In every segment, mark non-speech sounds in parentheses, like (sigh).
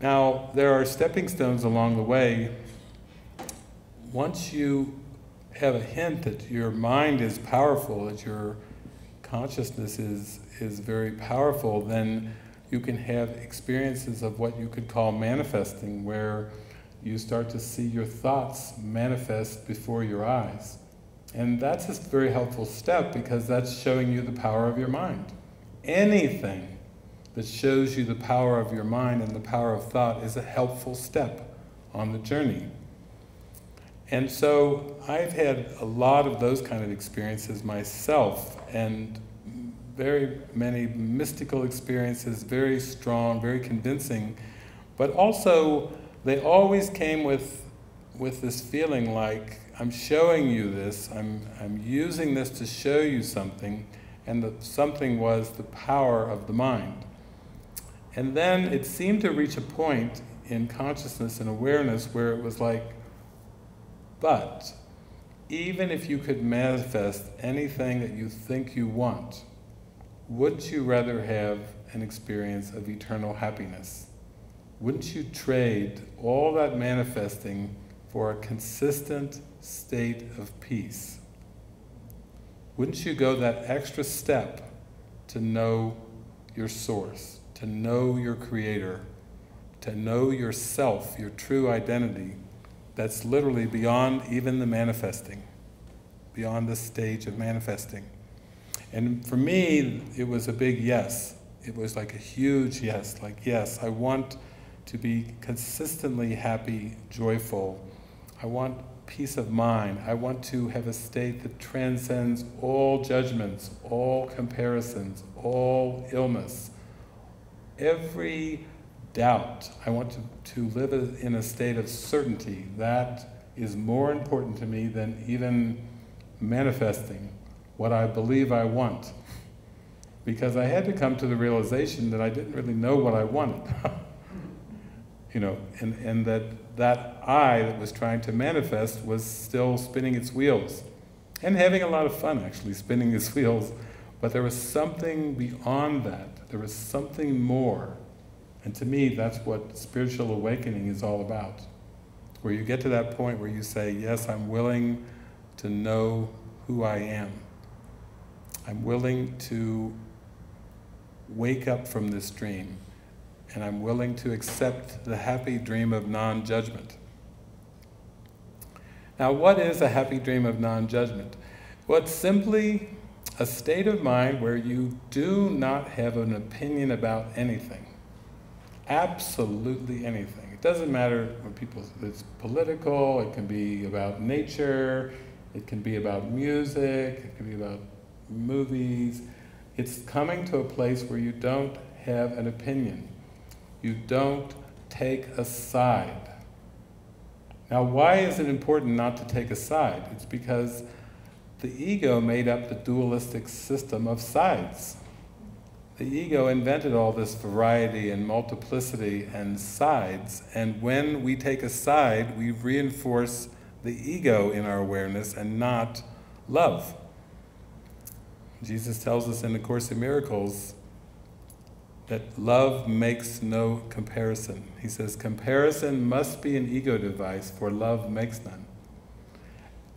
Now, there are stepping stones along the way. Once you have a hint that your mind is powerful, that your consciousness is, is very powerful, then you can have experiences of what you could call manifesting, where you start to see your thoughts manifest before your eyes. And that's a very helpful step because that's showing you the power of your mind. Anything that shows you the power of your mind and the power of thought is a helpful step on the journey. And so I've had a lot of those kind of experiences myself and very many mystical experiences, very strong, very convincing, but also they always came with, with this feeling like, I'm showing you this, I'm, I'm using this to show you something, and the something was the power of the mind. And then it seemed to reach a point in consciousness and awareness where it was like, but even if you could manifest anything that you think you want, wouldn't you rather have an experience of eternal happiness? Wouldn't you trade all that manifesting for a consistent state of peace? Wouldn't you go that extra step to know your source, to know your creator, to know yourself, your true identity, that's literally beyond even the manifesting, beyond the stage of manifesting. And for me, it was a big yes. It was like a huge yes, like, yes, I want to be consistently happy, joyful. I want peace of mind. I want to have a state that transcends all judgments, all comparisons, all illness. Every doubt. I want to, to live in a state of certainty. That is more important to me than even manifesting what I believe I want. Because I had to come to the realization that I didn't really know what I wanted. (laughs) you know, and, and that that I that was trying to manifest was still spinning its wheels. And having a lot of fun actually, spinning its (laughs) wheels. But there was something beyond that. There was something more and to me, that's what spiritual awakening is all about. Where you get to that point where you say, Yes, I'm willing to know who I am. I'm willing to wake up from this dream, and I'm willing to accept the happy dream of non judgment. Now, what is a happy dream of non judgment? Well, it's simply a state of mind where you do not have an opinion about anything absolutely anything. It doesn't matter when people, it's political, it can be about nature, it can be about music, it can be about movies. It's coming to a place where you don't have an opinion. You don't take a side. Now, why is it important not to take a side? It's because the ego made up the dualistic system of sides the ego invented all this variety and multiplicity and sides, and when we take a side, we reinforce the ego in our awareness and not love. Jesus tells us in the Course in Miracles that love makes no comparison. He says, comparison must be an ego device, for love makes none.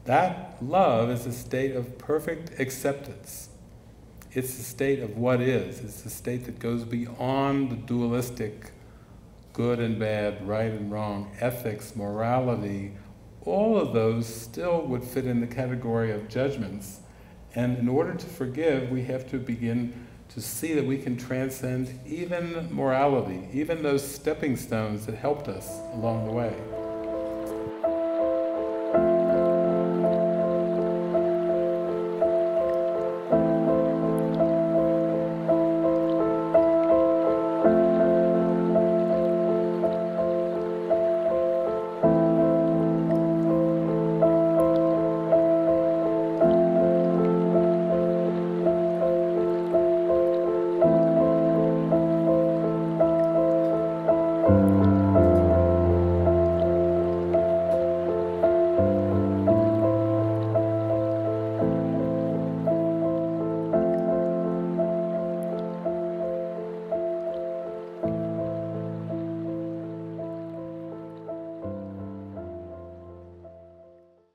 That love is a state of perfect acceptance. It's the state of what is. It's the state that goes beyond the dualistic good and bad, right and wrong, ethics, morality. All of those still would fit in the category of judgments. And in order to forgive, we have to begin to see that we can transcend even morality, even those stepping stones that helped us along the way.